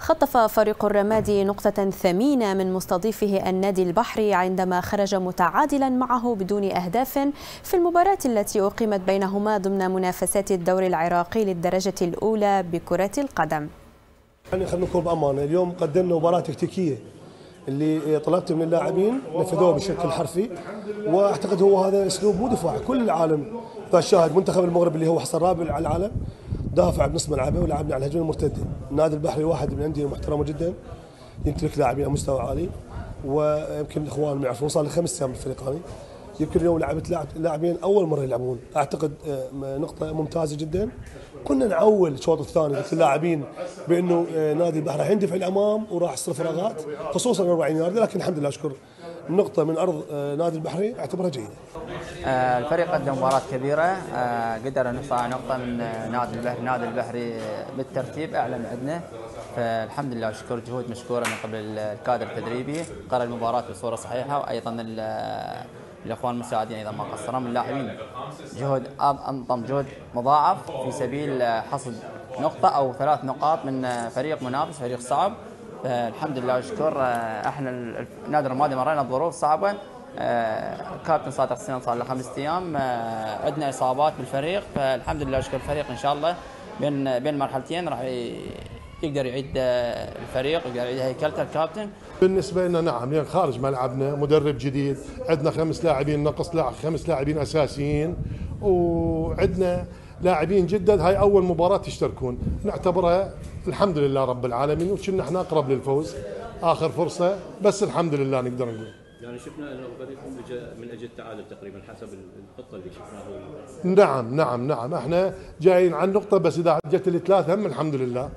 خطف فريق الرمادي نقطة ثمينة من مستضيفه النادي البحري عندما خرج متعادلا معه بدون أهداف في المباراة التي أقيمت بينهما ضمن منافسات الدوري العراقي للدرجة الأولى بكرة القدم. يعني خلينا نكون بأمانة اليوم قدمنا مباراة تكتيكية اللي طلبته من اللاعبين نفذوه بشكل حرفي وأعتقد هو هذا أسلوب مو دفاع كل العالم فالشاهد منتخب المغرب اللي هو حصل رابع على العالم. دافع بنص ملعبه ولعبنا على الهجمه المرتده، النادي البحري واحد من الأندية المحترمة جدا. يمتلك لاعبين على مستوى عالي. ويمكن الإخوان ما يعرفون صار لي خمس أيام بالفريق هذه. يمكن اليوم لعبت لاعبين أول مرة يلعبون. أعتقد آه، نقطة ممتازة جدا. كنا نعول الشوط الثاني قلت اللاعبين بأنه آه، نادي البحر راح يندفع الأمام وراح يصير فراغات خصوصا 40 ياردة لكن الحمد لله أشكر نقطة من أرض آه، نادي البحري اعتبرها جيدة. الفريق قدم مباراة كبيرة قدر أن يصنع نقطة من نادي البحري، نادي البحري بالترتيب أعلى من عندنا. فالحمد لله اشكر جهود مشكورة من قبل الكادر التدريبي. قرأ المباراة بصورة صحيحة وأيضا الأخوان المساعدين أيضا ما قصروا من اللاعبين جهد أنظم جهد مضاعف في سبيل حصد نقطة أو ثلاث نقاط من فريق منافس فريق صعب. الحمد لله اشكر إحنا النادي الرمادي مرينا بظروف صعبة. كابتن صادق سنان صار له خمسة أيام عندنا إصابات بالفريق فالحمد لله اشكر الفريق إن شاء الله بين بين مرحلتين راح يقدر يعيد الفريق يقدر يعيد هيكلته الكابتن. بالنسبة لنا نعم لأن خارج ملعبنا مدرب جديد عندنا خمس لاعبين نقص لاعب خمس لاعبين أساسيين وعندنا لاعبين جدد هاي أول مباراة يشتركون. نعتبرها الحمد لله رب العالمين. وكنا إحنا أقرب للفوز آخر فرصة بس الحمد لله نقدر نقول. يعني شفنا إنه فريقكم من أجل التعادل تقريبا حسب الخطة اللي شفناها. نعم نعم نعم. إحنا جايين عن نقطة بس إذا جت الثلاث هم الحمد لله.